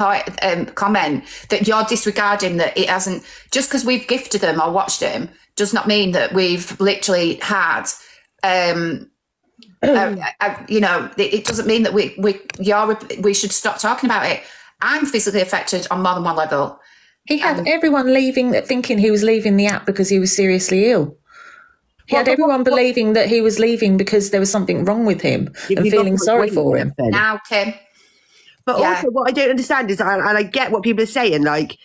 um, comment that you're disregarding that it hasn't just because we've gifted them or watched them does not mean that we've literally had um uh, uh, you know it, it doesn't mean that we we you're we should stop talking about it i'm physically affected on more than one level He had everyone leaving, thinking he was leaving the app because he was seriously ill. He Well, had everyone what- what- believing that he was leaving because there was something wrong with him and feeling sorry for him. Now kim But Yeah. also, what I don't understand is, and and I get what people are saying, like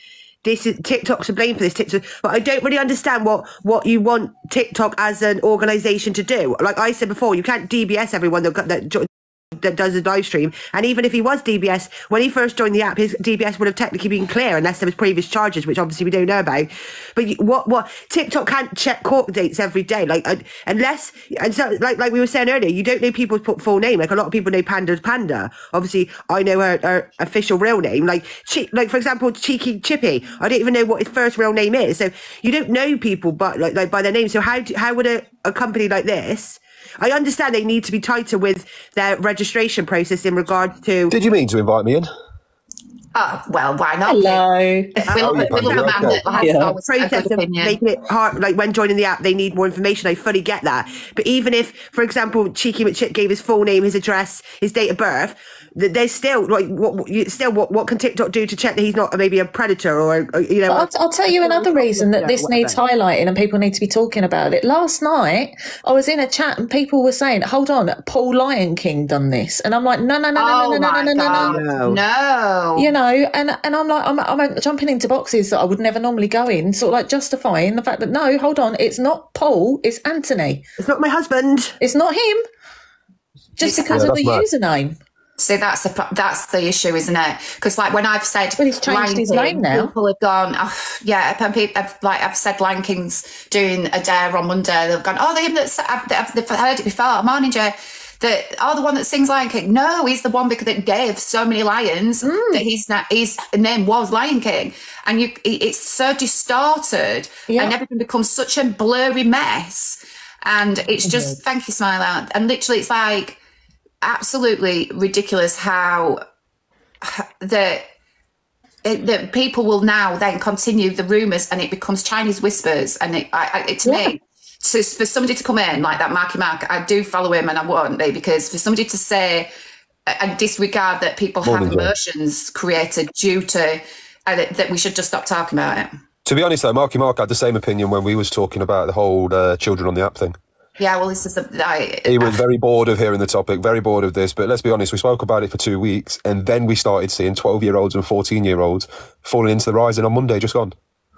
this is TikTok's to blame for this. TikTok, but I don't really understand what what you want TikTok as an organization to do. Like I said before, you can't DBS everyone that got- that. That does a live stream, and even if he was DBS when he first joined the app, his DBS would have technically been clear unless there was previous charges, which obviously we don't know about. But what what TikTok can't check court dates every day, like unless and so like like we were saying earlier, you don't know people's full name. Like a lot of people know Panda's Panda. Obviously, I know her, her official real name. Like like for example, Cheeky Chippy. I don't even know what his first real name is. So you don't know people, but like like by their name. So how do, how would a, a company like this? I understand they need to be tighter with their registration process in regards to. Did you mean to invite me in? Oh well why not Hello. we love, Oh, we love a man that has Yeah. process of opinion making it hard like when joining the app they need more information i fully get that but even if for example cheeky mcchip gave his full name his address his date of birth th- there's still like what what- you, still what what can tiktok do to check that he's not maybe a predator or, or you know I'll, I'll tell you another reason that this needs highlighting and people need to be talking about it. Last night, I was in a chat and people were saying, hold on, Paul Lion King done this. And I'm like, no, no, no, no, oh no, no, my no, no, no, god no. No. no You know, and and I'm like, I'm, I'm jumping into boxes that I would never normally go in, sort of like justifying the fact that no, hold on, it's not Paul, it's Anthony. it's not my husband It's not him. Just because Yeah, of the that's username. See, that's the that's the issue, isn't it? Because like when I've said, Well, he's changed his name now. People have gone, oh, yeah. People, I've, like I've said, Lion King's doing a dare on Monday. They've gone, oh, they that's I've, I've, they've heard it before. Morning, Jay. That oh, the one that sings Lion King. No, he's the one because that gave so many lions Mm. that he's not. His name was Lion King, and you, it's so distorted, Yeah. and everything becomes such a blurry mess. And it's Mm-hmm. just thank you, smile out. And literally, it's like absolutely ridiculous how that that people will now then continue the rumors and it becomes Chinese whispers and it, I, I, it to Yeah. me so for somebody to come in like that Marky Mark I do follow him and I won't be because for somebody to say and disregard that people Morning, have emotions created due to uh, that, that we should just stop talking about it To be honest, though, Marky Mark had the same opinion when we was talking about the whole uh, children on the app thing. yeah well this is the I, He was very bored of hearing the topic, very bored of this. But let's be honest, we spoke about it for two weeks, and then we started seeing twelve-year-olds and fourteen-year-olds falling into the rising on Monday, just gone.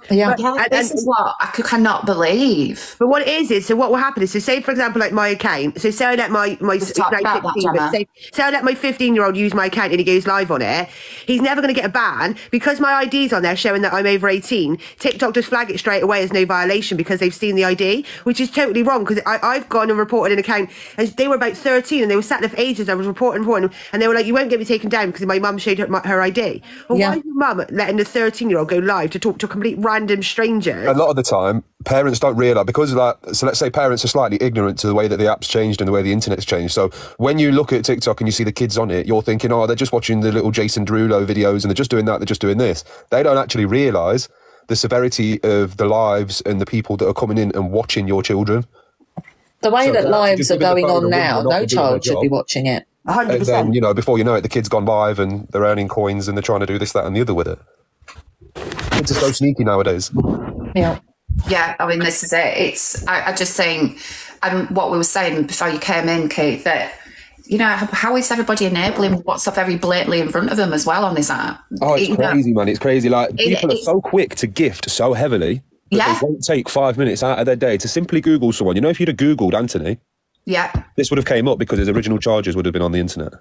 Yeah. yeah, And- this and- is what I could, cannot believe But what it is is, so what will happen is, so say for example, like my account. So say I let my my We've like about that, 16, say, say I let my fifteen year old use my account and he goes live on it. He's never going to get a ban because my ID's on there showing that I'm over eighteen. TikTok just flag it straight away as no violation because they've seen the ID, which is totally wrong. Because I've gone and reported an account as they were about thirteen and they were sat there for ages. I was reporting, reporting, and they were like, "You won't get me taken down because my mum showed her, her ID." Well, Yeah. why is your mum letting the thirteen year old go live to talk to a complete random stranger? A lot of the time, parents don't realise because, like, so let's say parents are slightly ignorant to the way that the app's changed and the way the internet's changed. So when you look at TikTok and you see the kids on it, you're thinking, oh, they're just watching the little Jason Derulo videos and they're just doing that, they're just doing this. They don't actually realise the severity of the lives and the people that are coming in and watching your children. The way So that lives are going on now, no and doing their child should be watching it. hundred And then, percent. you know, before you know it, the kid's gone live and they're earning coins and they're trying to do this, that, and the other with it. Kids are so sneaky nowadays. Yeah. Yeah, I mean, this is it. It's, I, I just think, and what we were saying before you came in, Kate, that, you know, how, how is everybody enabling what's up very blatantly in front of them as well on this app? Oh, it's You know, crazy, man. It's crazy. Like, It- people are so quick to gift so heavily that Yeah. they won't take five minutes out of their day to simply Google someone. You know, if you'd have Googled Anthony, Yeah. this would have came up because his original charges would have been on the internet.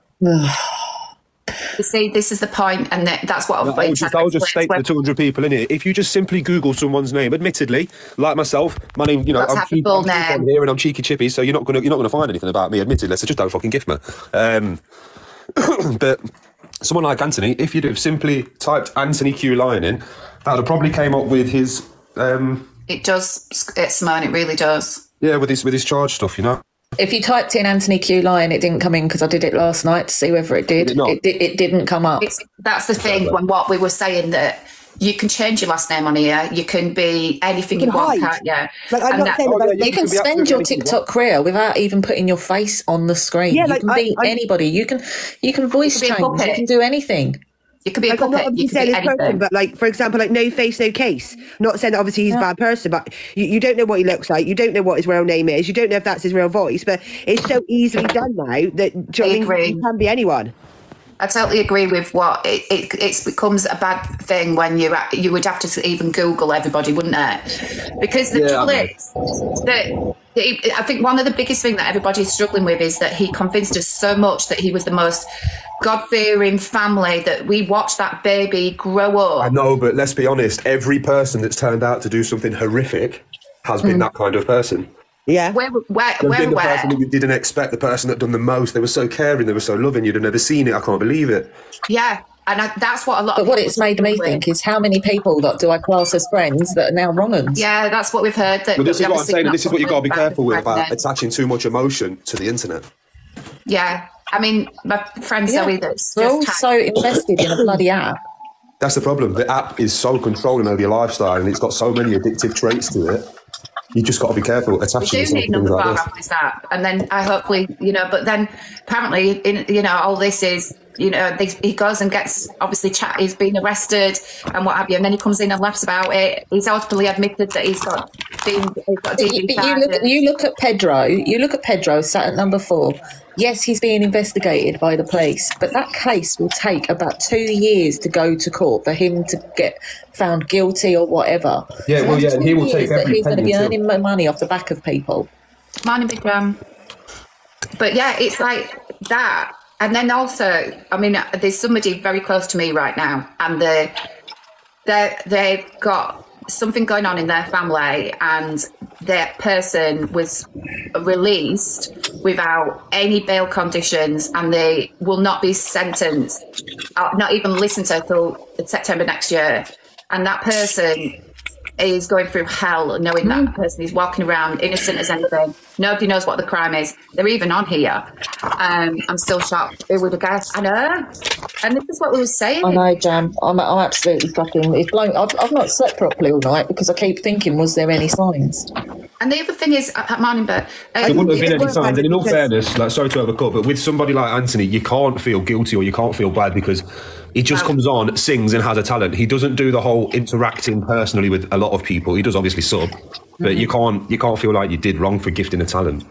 You see, this is the point, and that, that's what I've I'll been I'll just state to the 200 people in it. If you just simply Google someone's name, admittedly, like myself, my name, you know, I'm, have the cheeky, full I'm on here and I'm cheeky chippy, so you're not gonna you're not gonna find anything about me. Admittedly, so just don't fucking gift me. Um, but someone like Anthony, if you'd have simply typed Anthony Q Lion in, that would have probably came up with his um, It does, it's Simone, it really does. yeah, with his with his charge stuff, you know. If you typed in Anthony Q Lion, it didn't come in because I did it last night to see whether it did. Did it not? It, di- it didn't come up. It's, that's the thing when what we were saying that you can change your last name on here. You can be anything you, can want, can't you? Like, I'm And not that- saying Oh, yeah, You You can can spend your anything you TikTok career without even putting your face on the screen. Yeah, you like, can I- be I- anybody. You can you can voice You can change. You can do anything. You could be a Like, I'm not puppet. saying be this person, but like for example, like no face, no case. Not saying that obviously he's a bad person, but you, you don't know what he looks like. You don't know what his real name is. You don't know if that's his real voice. But it's so easily done now that you know I mean? You can be anyone. I totally agree with what it, it it becomes a bad thing when you you would have to even Google everybody, wouldn't it? Because the Yeah, trouble I is that it- I think one of the biggest thing that everybody's struggling with is that he convinced us so much that he was the most God fearing family that we watched that baby grow up. I know, but let's be honest. Every person that's turned out to do something horrific has been mm. that kind of person. Yeah. Where where They've where the person that you didn't expect, the person that done the most. They were so caring, they were so loving. You'd have never seen it. I can't believe it. Yeah, and I, that's what a lot. But of what it's made me with. think is how many people that do I class as friends that are now wrong uns? Yeah, that's what we've heard. That But this is what I'm saying, and this is what you've got to be careful with about pregnant. attaching too much emotion to the internet. Yeah, I mean, my friend Yeah. Zoe that's We're all just so invested in a bloody app. That's the problem. The app is so controlling over your lifestyle, and it's got so many addictive traits to it. You just got to be careful we attaching do need to things another like bar this. after this app, and then I hopefully, you know, but then apparently, in you know, all this is, you know, they, he goes and gets obviously chat. He's been arrested and what have you, and then he comes in and laughs about it. He's openly admitted that he's got been he's got But you, but you look you look at Pedro. You look at Pedro sat at number four. Yes, he's being investigated by the police, but that case will take about two years to go to court for him to get found guilty or whatever. Yeah, So well, yeah, and two he will years take that every he's going to be earning mo- money off the back of people. Morning, Big Ram. But yeah, it's like that. And then also, I mean, there's somebody very close to me right now, and they they they've got something going on in their family, and that person was released without any bail conditions, and they will not be sentenced, uh, not even listened to till September next year. And that person is going through hell knowing that person is walking around innocent as anything. Nobody knows what the crime is. They're even on here. Um, I'm still shocked. Who would have guessed? I know. And this is what we were saying. I know, Jam. I'm, I'm absolutely fucking. It's blown. I've, I've not slept properly all night because I keep thinking, was there any signs? And the other thing is, uh, uh morning, but uh, There wouldn't have been any signs. And in all fairness, like sorry to overcut, but with somebody like Anthony, you can't feel guilty or you can't feel bad because he just comes on, sings, and has a talent. He doesn't do the whole interacting personally with a lot of people. He does obviously sub, but mm-hmm. you can't you can't feel like you did wrong for gifting a talent.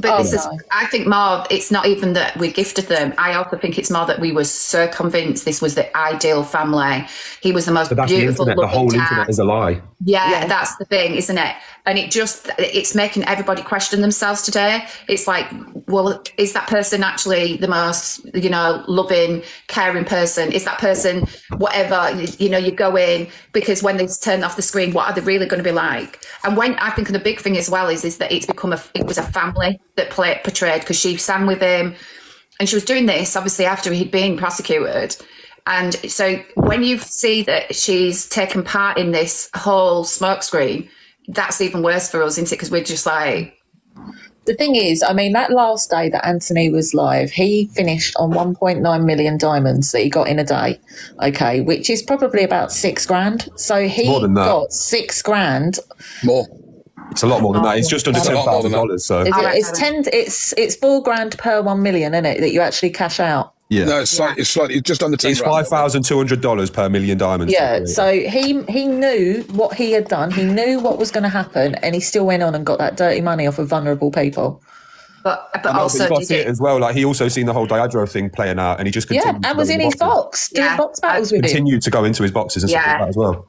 But Oh, this is, oh, I think more, it's not even that we gifted them. I also think it's more that we were so convinced this was the ideal family. He was the most But that's the beautiful, internet. The whole dad. internet is a lie. Yeah, Yeah. that's the thing, isn't it? And it just it's making everybody question themselves today. It's like, well, is that person actually the most, you know, loving, caring person? Is that person whatever, you, you know, you go in because when they turn off the screen, what are they really going to be like? And when I think the big thing as well is is that it's become a it was a family that played portrayed because she sang with him and she was doing this obviously after he'd been prosecuted. And so when you see that she's taken part in this whole smokescreen, that's even worse for us, isn't it? Because we're just like, The thing is, I mean, that last day that Anthony was live, he finished on 1.9 million diamonds that he got in a day. Okay, which is probably about six grand. So he More than that. got six grand. More. It's a lot more than that. It's oh. just under It's a ten lot more thousand than that. dollars. So it, it's ten. It's it's four grand per one million, isn't it? That you actually cash out. Yeah, No, it's slightly, it's slightly, just under 10 it's five thousand two hundred dollars per million diamonds. Yeah. So he he knew what he had done. He knew what was going to happen, and he still went on and got that dirty money off of vulnerable people. but but No, but also you got did it it, as well. Like he also seen the whole Diageo thing playing out, and he just Yeah, continued. to and go was in his boxes. box doing Yeah. box battles with him. Continued to go into his boxes and stuff like that as well.